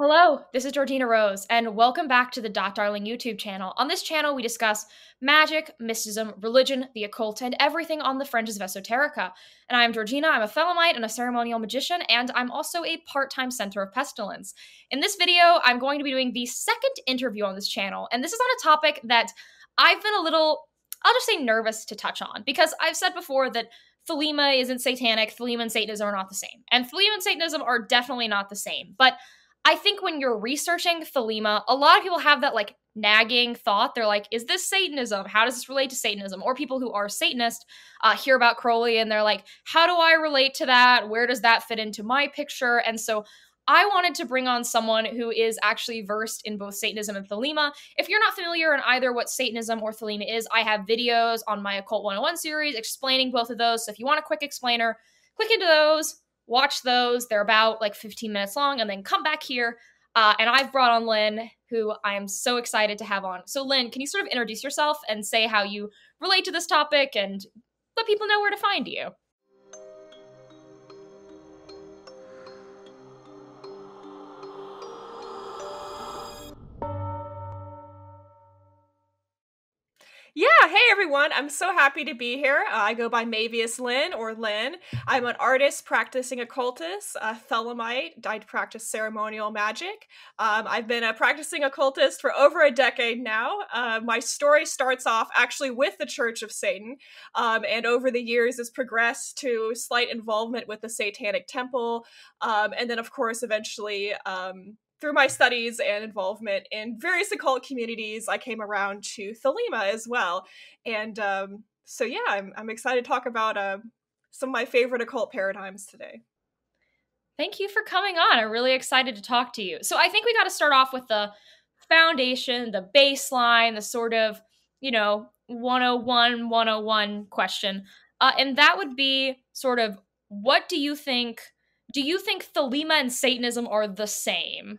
Hello, this is Georgina Rose, and welcome back to the Da'at Darling YouTube channel. On this channel, we discuss magic, mysticism, religion, the occult, and everything on the fringes of esoterica. And I'm Georgina, I'm a Thelemite and a ceremonial magician, and I'm also a part time Center of Pestilence. In this video, I'm going to be doing the second interview on this channel, and this is on a topic that I've been a little, I'll just say nervous to touch on, because I've said before that Thelema isn't satanic, Thelema and Satanism are not the same. And Thelema and Satanism are definitely not the same. But I think when you're researching Thelema, a lot of people have that like nagging thought. They're like, is this Satanism? How does this relate to Satanism? Or people who are Satanist uh, hear about Crowley and they're like, how do I relate to that? Where does that fit into my picture? And so I wanted to bring on someone who is actually versed in both Satanism and Thelema. If you're not familiar in either what Satanism or Thelema is, I have videos on my Occult 101 series explaining both of those. So if you want a quick explainer, click into those watch those. They're about like 15 minutes long, and then come back here. Uh, and I've brought on Lynn, who I am so excited to have on. So, Lynn, can you sort of introduce yourself and say how you relate to this topic and let people know where to find you? Yeah, hey everyone. I'm so happy to be here. Uh, I go by Maevius Lynn or Lynn. I'm an artist practicing occultist, a Thelemite. I practice ceremonial magic. Um, I've been a practicing occultist for over a decade now. Uh, my story starts off actually with the Church of Satan, um, and over the years has progressed to slight involvement with the Satanic Temple, um, and then, of course, eventually um, through my studies and involvement in various occult communities, I came around to Thelema as well. And um, so, yeah, I'm, I'm excited to talk about uh, some of my favorite occult paradigms today. Thank you for coming on. I'm really excited to talk to you. So, I think we got to start off with the foundation, the baseline, the sort of, you know, 101, 101 question. Uh, and that would be sort of what do you think? Do you think Thelema and Satanism are the same?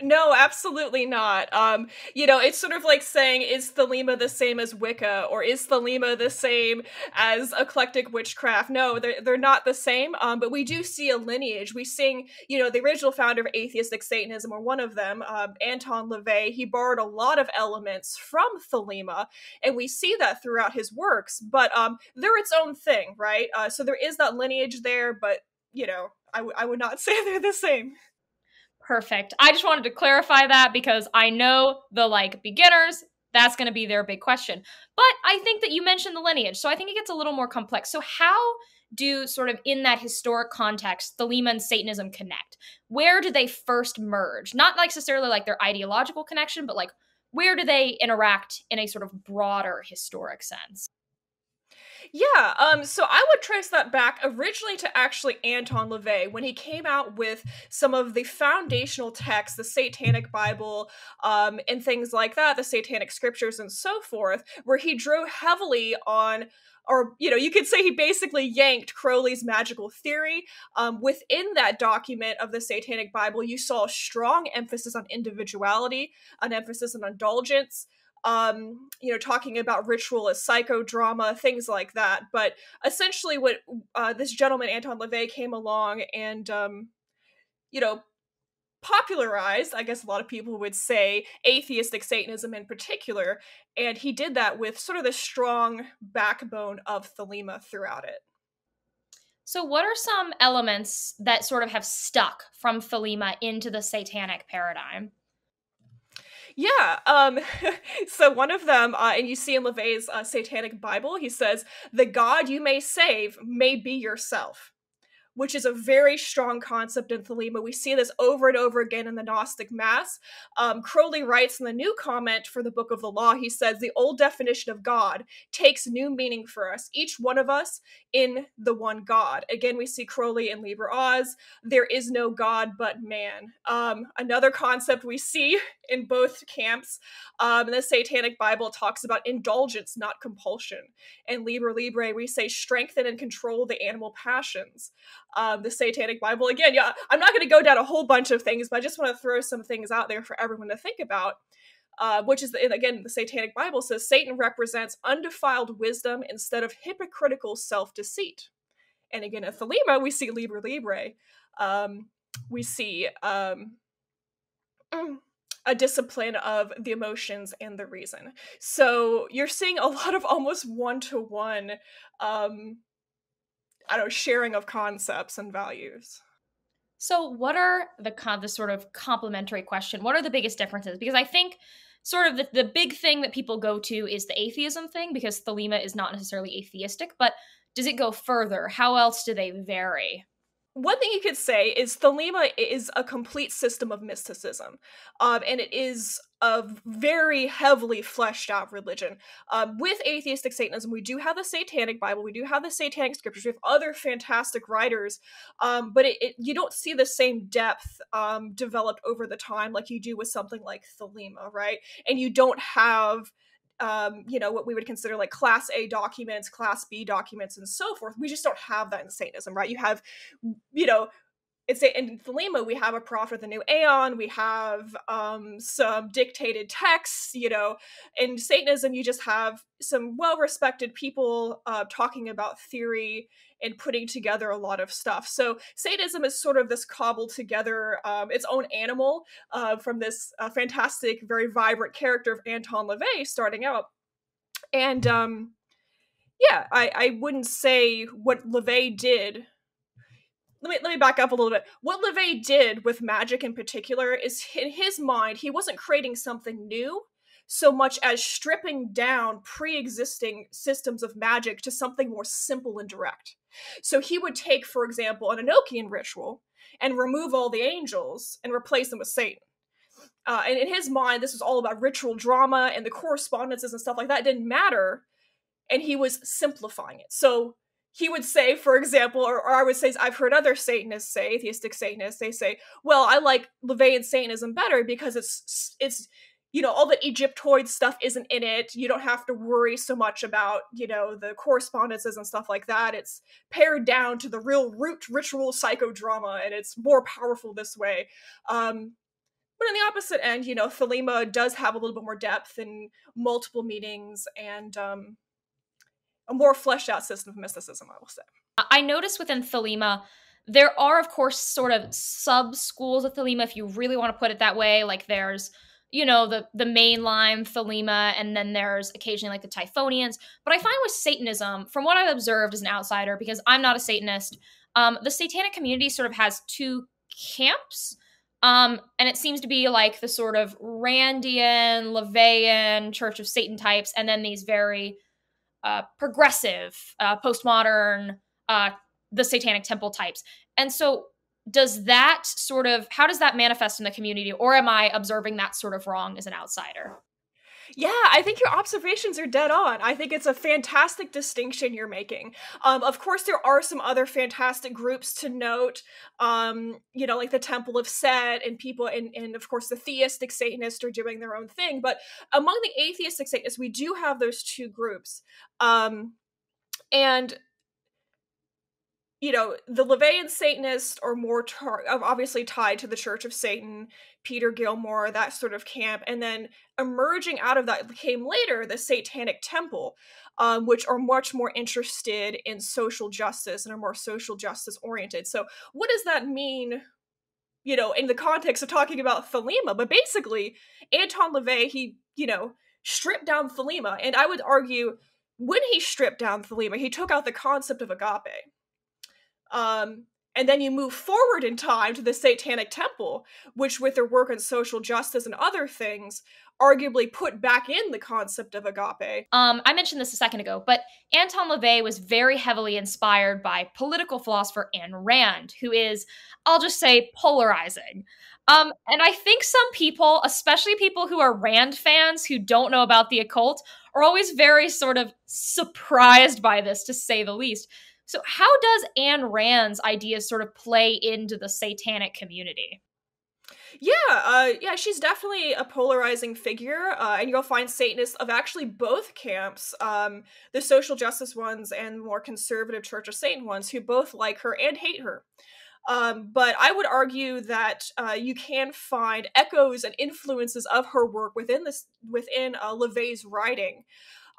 No, absolutely not. Um, you know, it's sort of like saying, is Thelema the same as Wicca, or is Thelema the same as eclectic witchcraft? No, they're they're not the same. Um, but we do see a lineage. We sing, you know, the original founder of atheistic Satanism, or one of them, um, Anton LaVey. He borrowed a lot of elements from Thelema, and we see that throughout his works. But um, they're its own thing, right? Uh, so there is that lineage there, but you know, I, w- I would not say they're the same. Perfect. I just wanted to clarify that because I know the like beginners, that's going to be their big question. But I think that you mentioned the lineage, so I think it gets a little more complex. So how do sort of in that historic context Thelema and Satanism connect? Where do they first merge? Not necessarily like their ideological connection, but like where do they interact in a sort of broader historic sense? Yeah, um, so I would trace that back originally to actually Anton LaVey when he came out with some of the foundational texts, the Satanic Bible, um, and things like that, the Satanic Scriptures, and so forth, where he drew heavily on or you know you could say he basically yanked crowley's magical theory um, within that document of the satanic bible. You saw a strong emphasis on individuality an emphasis on indulgence um, you know, talking about ritual as psychodrama, things like that. But essentially, what uh, this gentleman Anton LaVey came along and, um, you know, popularized, I guess a lot of people would say, atheistic Satanism in particular, and he did that with sort of the strong backbone of Thelema throughout it. So, what are some elements that sort of have stuck from Thelema into the satanic paradigm? Yeah. Um, so one of them, uh, and you see in LaVey's uh, Satanic Bible, he says, "The God you may save may be yourself." Which is a very strong concept in Thelema. We see this over and over again in the Gnostic Mass. Um, Crowley writes in the new comment for the Book of the Law, he says, The old definition of God takes new meaning for us, each one of us in the one God. Again, we see Crowley in Liber Oz, there is no God but man. Um, another concept we see in both camps um, the Satanic Bible talks about indulgence, not compulsion. In Liber Librae, we say strengthen and control the animal passions um, the Satanic Bible. Again, yeah, I'm not going to go down a whole bunch of things, but I just want to throw some things out there for everyone to think about. Uh, which is, the, again, the Satanic Bible says Satan represents undefiled wisdom instead of hypocritical self deceit. And again, at Thelema, we see Liber Librae. Um, we see um, a discipline of the emotions and the reason. So you're seeing a lot of almost one to one, I don't know, sharing of concepts and values. So, what are the the sort of complementary question? What are the biggest differences? Because I think sort of the, the big thing that people go to is the atheism thing because Thelema is not necessarily atheistic, but does it go further? How else do they vary? one thing you could say is Thelema is a complete system of mysticism, um, and it is a very heavily fleshed out religion. Um, with atheistic Satanism, we do have the Satanic Bible, we do have the Satanic Scriptures, we have other fantastic writers, um, but it, it, you don't see the same depth um, developed over the time like you do with something like Thelema, right? And you don't have um, you know, what we would consider like class A documents, class B documents, and so forth. We just don't have that in Satanism, right? You have, you know, it's a, in Thelema, we have a prophet of the new aeon, we have um, some dictated texts, you know. In Satanism, you just have some well respected people uh, talking about theory and putting together a lot of stuff. So Satanism is sort of this cobbled together um, its own animal uh, from this uh, fantastic, very vibrant character of Anton LaVey starting out. And um, yeah, I, I wouldn't say what LaVey did let me let me back up a little bit. What LaVey did with magic in particular is in his mind, he wasn't creating something new so much as stripping down pre-existing systems of magic to something more simple and direct. So he would take, for example, an Enochian ritual and remove all the angels and replace them with Satan. Uh, and in his mind, this was all about ritual drama and the correspondences and stuff like that it didn't matter. And he was simplifying it. So he would say, for example, or, or, I would say, I've heard other Satanists say, atheistic Satanists, they say, well, I like LaVeyan Satanism better because it's it's you know all the Egyptoid stuff isn't in it. You don't have to worry so much about you know the correspondences and stuff like that. It's pared down to the real root ritual psychodrama, and it's more powerful this way. Um, but on the opposite end, you know, Thelema does have a little bit more depth and multiple meanings, and um, a more fleshed out system of mysticism, I will say. I noticed within Thelema, there are, of course, sort of sub schools of Thelema, if you really want to put it that way. Like there's, you know, the the mainline Thelema, and then there's occasionally like the Typhonians. But I find with Satanism, from what I've observed as an outsider, because I'm not a Satanist, um, the Satanic community sort of has two camps. Um, and it seems to be like the sort of Randian, LaVeyan, Church of Satan types, and then these very uh, progressive, uh, postmodern, uh, the Satanic Temple types. And so, does that sort of how does that manifest in the community, or am I observing that sort of wrong as an outsider? Yeah, I think your observations are dead on. I think it's a fantastic distinction you're making. Um, of course, there are some other fantastic groups to note. Um, you know, like the Temple of Set and people, and, and of course, the theistic Satanists are doing their own thing. But among the atheistic Satanists, we do have those two groups. Um, and you know, the LaVeyan Satanists are more tar- obviously tied to the Church of Satan, Peter Gilmore, that sort of camp. And then emerging out of that came later the Satanic Temple, um, which are much more interested in social justice and are more social justice oriented. So, what does that mean? You know, in the context of talking about Thelema, but basically, Anton LaVey, he, you know, stripped down Thelema. And I would argue when he stripped down Thelema, he took out the concept of agape um, and then you move forward in time to the Satanic Temple, which, with their work on social justice and other things, arguably put back in the concept of agape. Um, I mentioned this a second ago, but Anton LaVey was very heavily inspired by political philosopher Ayn Rand, who is, I'll just say, polarizing. Um, and I think some people, especially people who are Rand fans who don't know about the occult, are always very sort of surprised by this, to say the least. So, how does Ayn Rand's ideas sort of play into the satanic community? Yeah, uh, yeah, she's definitely a polarizing figure, uh, and you'll find Satanists of actually both camps, um, the social justice ones and more conservative Church of Satan ones, who both like her and hate her. Um, but I would argue that uh, you can find echoes and influences of her work within this within uh, LaVey's writing.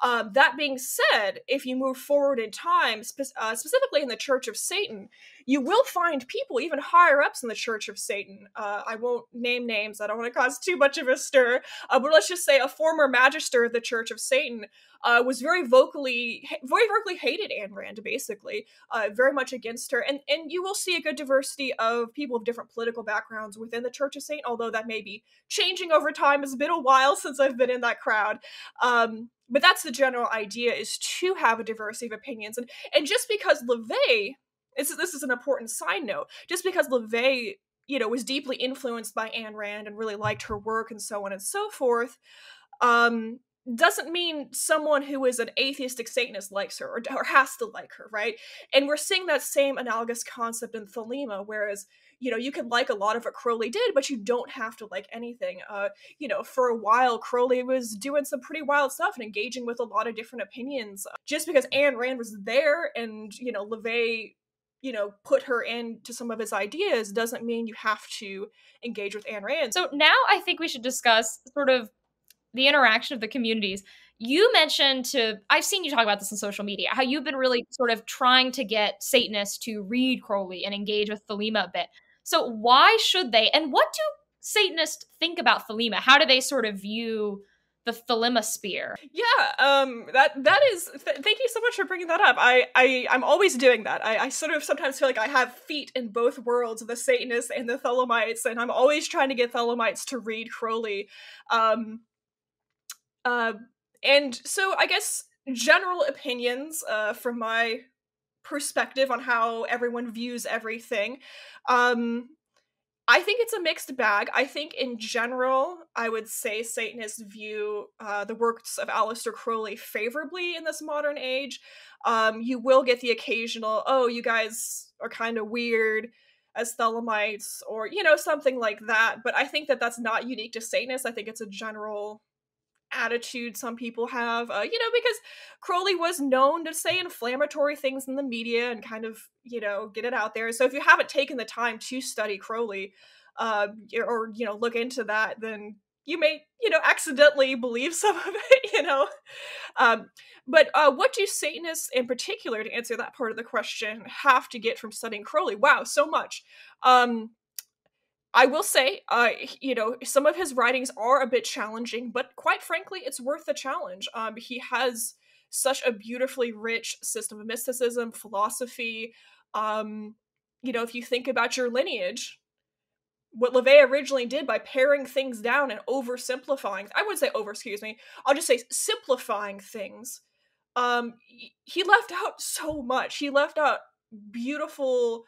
Um, that being said, if you move forward in time, spe- uh, specifically in the Church of Satan, you will find people even higher ups in the Church of Satan. Uh, I won't name names. I don't want to cause too much of a stir. Uh, but let's just say a former magister of the Church of Satan uh, was very vocally, very vocally hated Ayn Rand, basically, uh, very much against her. And and you will see a good diversity of people of different political backgrounds within the Church of Satan, although that may be changing over time. It's been a while since I've been in that crowd. Um, but that's the general idea: is to have a diversity of opinions, and and just because LaVey this, this is an important side note. Just because LaVey, you know, was deeply influenced by Ayn Rand and really liked her work and so on and so forth, um, doesn't mean someone who is an atheistic Satanist likes her or, or has to like her, right? And we're seeing that same analogous concept in Thelema, whereas you know you can like a lot of what crowley did but you don't have to like anything uh you know for a while crowley was doing some pretty wild stuff and engaging with a lot of different opinions just because Ayn Rand was there and you know LaVey you know, put her into some of his ideas doesn't mean you have to engage with Ayn Rand. So now I think we should discuss sort of the interaction of the communities. You mentioned to, I've seen you talk about this on social media, how you've been really sort of trying to get Satanists to read Crowley and engage with Thelema a bit. So why should they? And what do Satanists think about Thelema? How do they sort of view the Thelema spear. Yeah, um, that that is. Th- thank you so much for bringing that up. I I I'm always doing that. I, I sort of sometimes feel like I have feet in both worlds, the Satanists and the Thelemites, and I'm always trying to get Thelemites to read Crowley. Um, uh, and so I guess general opinions, uh, from my perspective on how everyone views everything. Um, I think it's a mixed bag. I think in general, I would say Satanists view uh, the works of Aleister Crowley favorably in this modern age. Um, you will get the occasional, oh, you guys are kind of weird as Thelemites, or, you know, something like that. But I think that that's not unique to Satanists. I think it's a general attitude some people have, uh, you know, because Crowley was known to say inflammatory things in the media and kind of, you know, get it out there. So if you haven't taken the time to study Crowley, uh, or you know, look into that, then you may, you know, accidentally believe some of it, you know. Um, but uh, what do Satanists in particular, to answer that part of the question, have to get from studying Crowley? Wow, so much. Um, I will say, uh, you know, some of his writings are a bit challenging, but quite frankly, it's worth the challenge. Um, he has such a beautifully rich system of mysticism, philosophy. Um, you know, if you think about your lineage, what LaVey originally did by paring things down and oversimplifying, I would say over, excuse me, I'll just say simplifying things. Um, he left out so much. He left out beautiful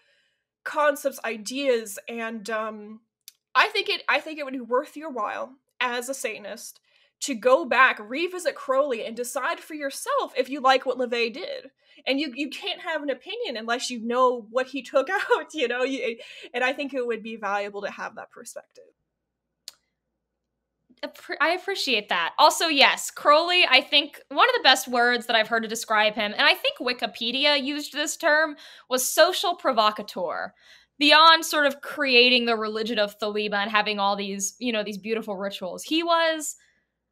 concepts, ideas, and um, I think it I think it would be worth your while as a Satanist to go back, revisit Crowley, and decide for yourself if you like what LaVey did. And you you can't have an opinion unless you know what he took out, you know. You, and I think it would be valuable to have that perspective. I appreciate that. Also, yes, Crowley, I think one of the best words that I've heard to describe him, and I think Wikipedia used this term, was social provocateur. Beyond sort of creating the religion of Thelema and having all these, you know, these beautiful rituals, he was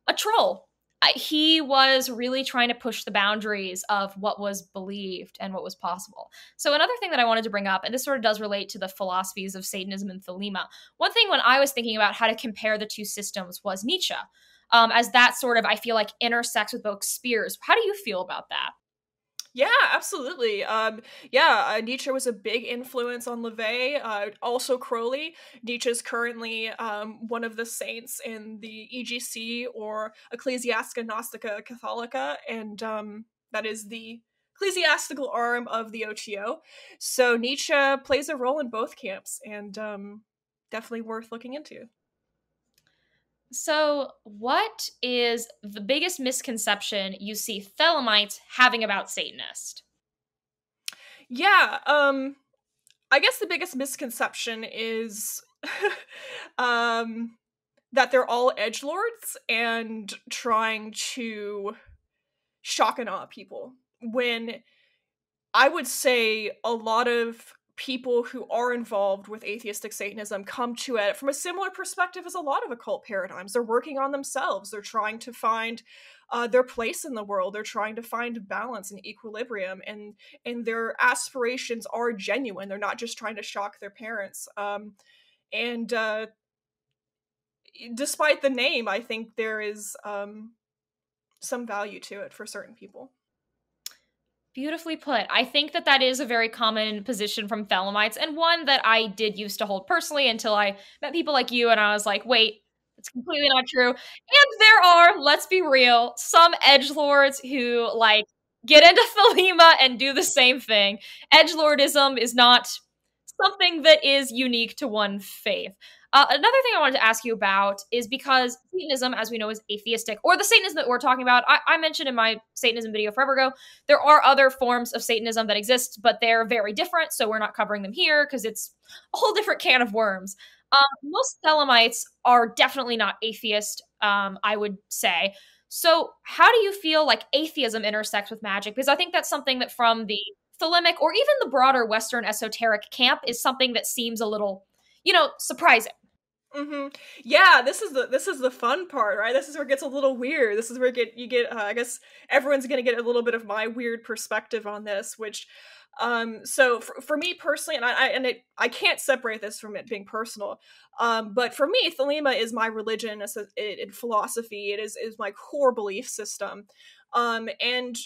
a troll he was really trying to push the boundaries of what was believed and what was possible. So, another thing that I wanted to bring up, and this sort of does relate to the philosophies of Satanism and Thelema, one thing when I was thinking about how to compare the two systems was Nietzsche, um, as that sort of, I feel like, intersects with both spears. How do you feel about that? Yeah, absolutely. Um, yeah, uh, Nietzsche was a big influence on LaVey. Uh, also, Crowley. Nietzsche is currently um, one of the saints in the EGC or Ecclesiastica Gnostica Catholica, and um, that is the ecclesiastical arm of the OTO. So Nietzsche plays a role in both camps, and um, definitely worth looking into. So, what is the biggest misconception you see Thelemites having about Satanist? Yeah, um I guess the biggest misconception is um that they're all edge lords and trying to shock and awe people when I would say a lot of people who are involved with atheistic Satanism come to it from a similar perspective as a lot of occult paradigms. They're working on themselves. They're trying to find uh, their place in the world. They're trying to find balance and equilibrium, and and their aspirations are genuine. They're not just trying to shock their parents. Um, and uh, despite the name, I think there is um, some value to it for certain people. Beautifully put. I think that that is a very common position from Thelemites, and one that I did used to hold personally until I met people like you, and I was like, wait, it's completely not true. And there are, let's be real, some edge lords who like get into Thelema and do the same thing. Edge lordism is not something that is unique to one faith. Uh, another thing I wanted to ask you about is because Satanism, as we know, is atheistic, or the Satanism that we're talking about. I, I, mentioned in my Satanism video forever ago, there are other forms of Satanism that exist, but they're very different, so we're not covering them here because it's a whole different can of worms. Um, most Thelemites are definitely not atheist, um, I would say. So, how do you feel like atheism intersects with magic? Because I think that's something that from the Thelemic or even the broader Western esoteric camp is something that seems a little, you know, surprising. Mm-hmm. Yeah, this is the this is the fun part, right? This is where it gets a little weird. This is where get you get. Uh, I guess everyone's gonna get a little bit of my weird perspective on this, which, um, so for, for me personally, and I, I and it, I can't separate this from it being personal. Um, but for me, Thelema is my religion, it's a, it, it, philosophy. It is is my core belief system. Um, and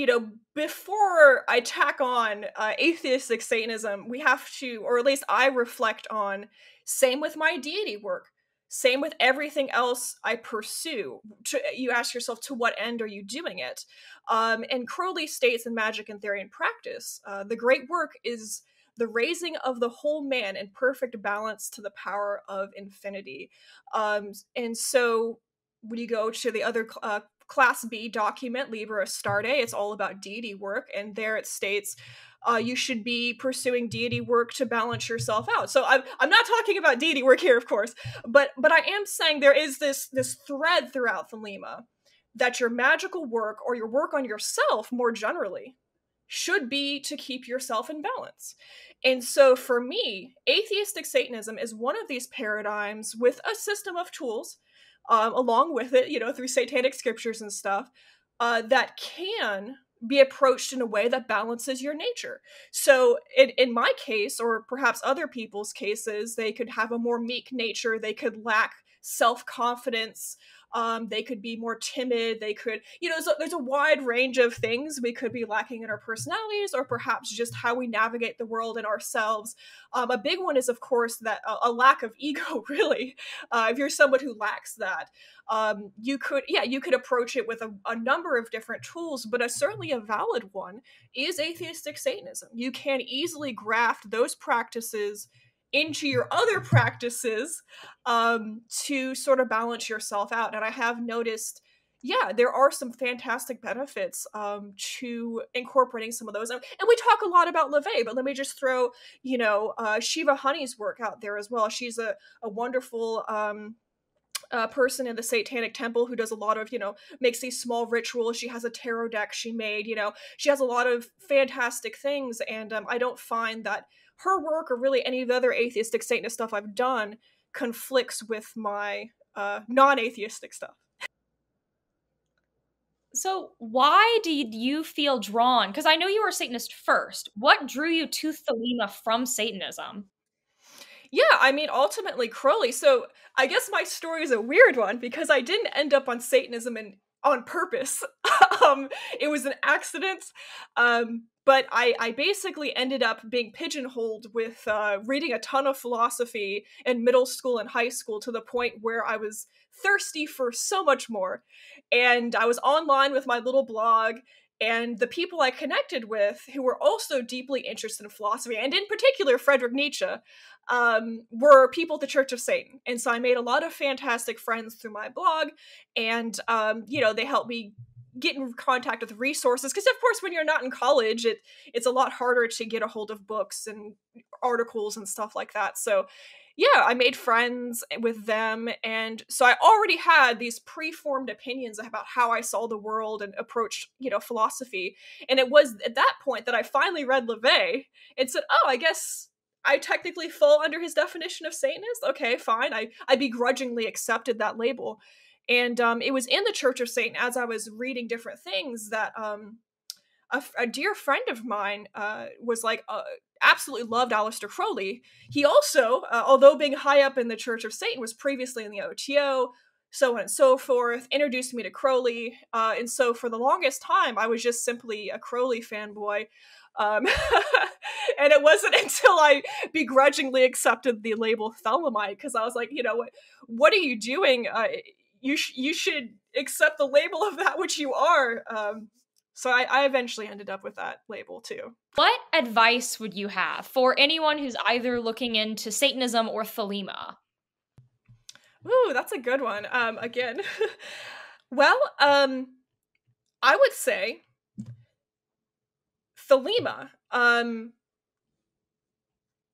you know, before I tack on uh, atheistic Satanism, we have to, or at least I reflect on same with my deity work. Same with everything else I pursue. To, You ask yourself, to what end are you doing it? Um, and Crowley states in Magic and Theory and Practice, uh, the great work is the raising of the whole man in perfect balance to the power of infinity. Um, and so when you go to the other uh, Class B document, Liber Astarte, it's all about deity work, and there it states uh, you should be pursuing deity work to balance yourself out. So I'm I'm not talking about deity work here, of course, but but I am saying there is this this thread throughout Thelema that your magical work or your work on yourself more generally should be to keep yourself in balance. And so for me, atheistic Satanism is one of these paradigms with a system of tools, um, along with it, you know, through satanic scriptures and stuff, uh, that can be approached in a way that balances your nature. So, in, in my case, or perhaps other people's cases, they could have a more meek nature, they could lack self confidence, um, they could be more timid. They could, you know, so there's a wide range of things we could be lacking in our personalities, or perhaps just how we navigate the world and ourselves. Um, a big one is, of course, that uh, a lack of ego. Really, uh, if you're someone who lacks that, um, you could, yeah, you could approach it with a, a number of different tools, but a, certainly a valid one is atheistic Satanism. You can easily graft those practices into your other practices um, to sort of balance yourself out. And I have noticed, yeah, there are some fantastic benefits um, to incorporating some of those. And we talk a lot about LaVey, but let me just throw, you know, uh, Shiva Honey's work out there as well. She's a, a wonderful. Um, uh, person in the satanic temple who does a lot of you know makes these small rituals she has a tarot deck she made you know she has a lot of fantastic things and um, i don't find that her work or really any of the other atheistic Satanist stuff I've done conflicts with my uh, non-atheistic stuff. So why did you feel drawn? Because I know you were a Satanist first. What drew you to Thelema from Satanism? Yeah, I mean, ultimately Crowley. So I guess my story is a weird one because I didn't end up on Satanism and on purpose. um, it was an accident. Um, but I, I basically ended up being pigeonholed with uh, reading a ton of philosophy in middle school and high school to the point where I was thirsty for so much more. And I was online with my little blog, and the people I connected with, who were also deeply interested in philosophy, and in particular Friedrich Nietzsche, um, were people at the Church of Satan. And so I made a lot of fantastic friends through my blog, and um, you know they helped me get in contact with resources because of course when you're not in college it it's a lot harder to get a hold of books and articles and stuff like that so yeah, I made friends eh, with them. And so I already had these preformed opinions about how I saw the world and approached, you know, philosophy. And it was at that point that I finally read LaVey and said, oh, I guess I technically fall under his definition of Satanist. Okay, fine. I, I begrudgingly accepted that label. And um, it was in the Church of Satan as I was reading different things that um, a, a dear friend of mine uh, was like, uh, absolutely loved Aleister Crowley. He also, uh, although being high up in the Church of Satan, was previously in the OTO, so on and so forth, introduced me to Crowley. Uh, and so for the longest time, I was just simply a Crowley fanboy. Um, and it wasn't until I begrudgingly accepted the label Thelemite because I was like, you know, what, what are you doing? Uh, you sh- you should accept the label of that which you are. Um, so I, I eventually ended up with that label too. What advice would you have for anyone who's either looking into Satanism or Thelema? Ooh, that's a good one. Um, again, well, um, I would say Thelema. Um,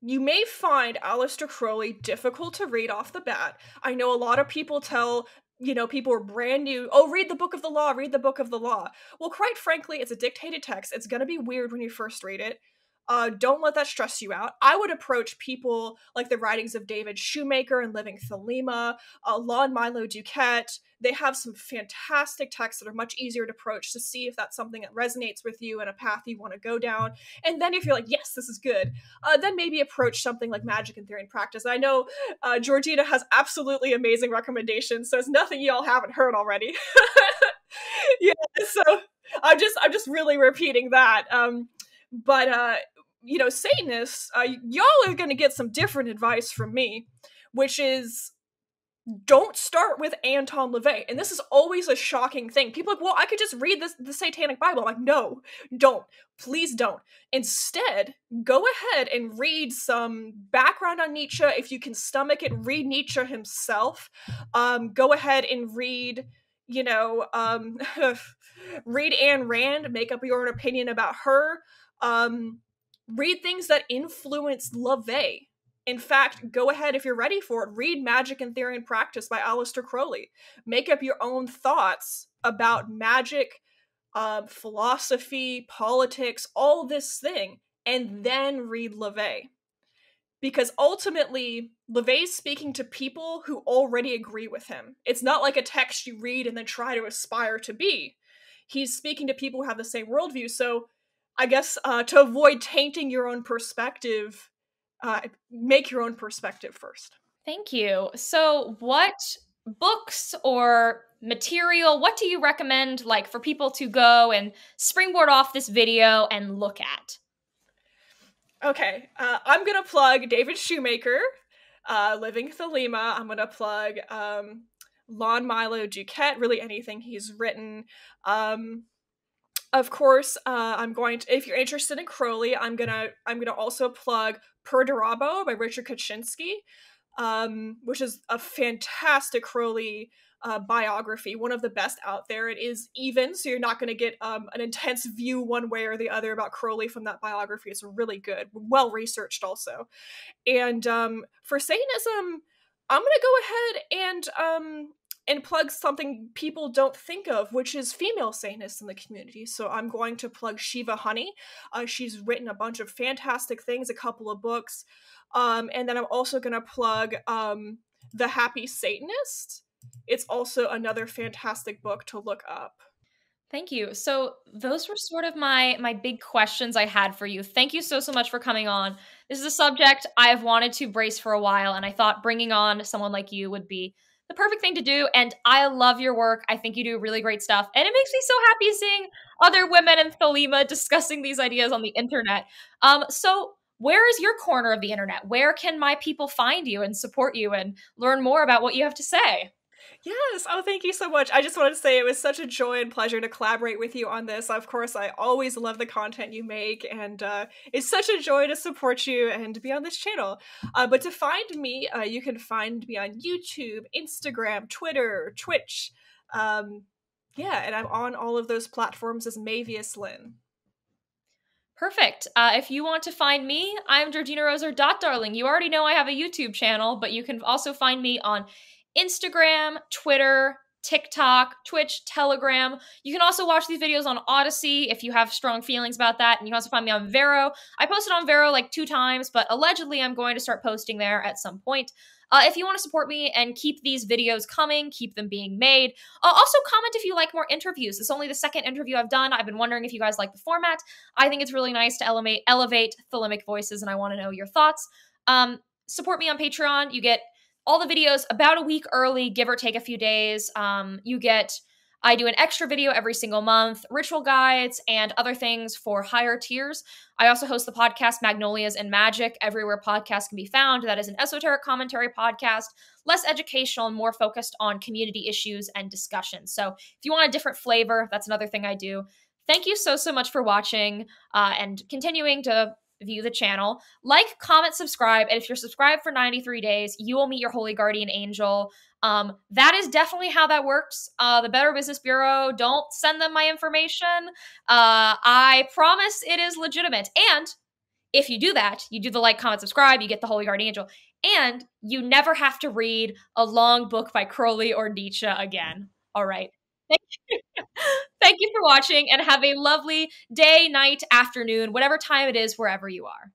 you may find Aleister Crowley difficult to read off the bat. I know a lot of people tell you know, people are brand new. Oh, read the book of the law, read the book of the law. Well, quite frankly, it's a dictated text. It's going to be weird when you first read it. Uh, don't let that stress you out. I would approach people like the writings of David Shoemaker and Living Thelema, uh, Lon Milo DuQuette. They have some fantastic texts that are much easier to approach to see if that's something that resonates with you and a path you want to go down. And then if you're like, yes, this is good, uh, then maybe approach something like Magic and Theory and Practice. I know uh, Georgina has absolutely amazing recommendations, so it's nothing y'all haven't heard already. yeah, so I'm just I'm just really repeating that. Um, but uh, you know, Satanists, uh, y'all are going to get some different advice from me, which is don't start with Anton LaVey. And this is always a shocking thing. People like, well, I could just read this the Satanic Bible. I'm like, no, don't. Please don't. Instead, go ahead and read some background on Nietzsche. If you can stomach it, read Nietzsche himself. Um, go ahead and read, you know, um, read Ayn Rand, make up your own opinion about her. Um, read things that influence LaVey. In fact, go ahead if you're ready for it. Read Magic and Theory and Practice by Aleister Crowley. Make up your own thoughts about magic, uh, philosophy, politics, all this thing, and then read LaVey. Because ultimately, LaVey's speaking to people who already agree with him. It's not like a text you read and then try to aspire to be. He's speaking to people who have the same worldview. So I guess uh, to avoid tainting your own perspective, uh, make your own perspective first. Thank you. So, what books or material, what do you recommend, like, for people to go and springboard off this video and look at? Okay, uh, I'm gonna plug David Shoemaker, uh, Living Thelema. I'm gonna plug um, Lon Milo DuQuette, really anything he's written. Um, of course, uh, I'm going to. If you're interested in Crowley, I'm gonna I'm gonna also plug Perdurabo by Richard Kaczynski, um, which is a fantastic Crowley uh, biography, one of the best out there. It is even, so you're not going to get um, an intense view one way or the other about Crowley from that biography. It's really good, well researched also. And um, for Satanism, I'm going to go ahead and um, and plug something people don't think of, which is female Satanists in the community. So I'm going to plug Shiva Honey. Uh, she's written a bunch of fantastic things, a couple of books. Um, and then I'm also going to plug um, The Happy Satanist. It's also another fantastic book to look up. Thank you. So those were sort of my my big questions I had for you. Thank you so so much for coming on. This is a subject I have wanted to brace for a while and I thought bringing on someone like you would be the perfect thing to do. And I love your work. I think you do really great stuff. And it makes me so happy seeing other women in Thelema discussing these ideas on the internet. Um, so where is your corner of the internet? Where can my people find you and support you and learn more about what you have to say? Yes. Oh, thank you so much. I just wanted to say it was such a joy and pleasure to collaborate with you on this. Of course, I always love the content you make, and uh, it's such a joy to support you and be on this channel. Uh, but to find me, uh, you can find me on YouTube, Instagram, Twitter, Twitch. Um, yeah, and I'm on all of those platforms as Maevius Lynn. Perfect. Uh, if you want to find me, I'm Georgina Roser. Da'at Darling. You already know I have a YouTube channel, but you can also find me on Instagram, Twitter, TikTok, Twitch, Telegram. You can also watch these videos on Odysee if you have strong feelings about that. And you can also find me on Vero. I posted on Vero like two times, but allegedly I'm going to start posting there at some point. Uh, if you want to support me and keep these videos coming, keep them being made. Uh, also, comment if you like more interviews. Is only the second interview I've done. I've been wondering if you guys like the format. I think it's really nice to elevate, elevate thelemic voices, and I want to know your thoughts. Um, support me on Patreon. You get all the videos about a week early, give or take a few days. Um, you get I do an extra video every single month, ritual guides, and other things for higher tiers. I also host the podcast Magnolias and Magic everywhere podcasts can be found. That is an esoteric commentary podcast, less educational and more focused on community issues and discussion. So if you want a different flavor, that's another thing I do. Thank you so, so much for watching uh, and continuing to view the channel. Like, comment, subscribe, and if you're subscribed for 93 days, you will meet your holy guardian angel. Um, that is definitely how that works. Uh, the Better Business Bureau, don't send them my information. Uh, I promise it is legitimate. And if you do that, you do the like, comment, subscribe, you get the holy guardian angel, and you never have to read a long book by Crowley or Nietzsche again. All right. Thank you. Thank you for watching and have a lovely day, night, afternoon, whatever time it is, wherever you are.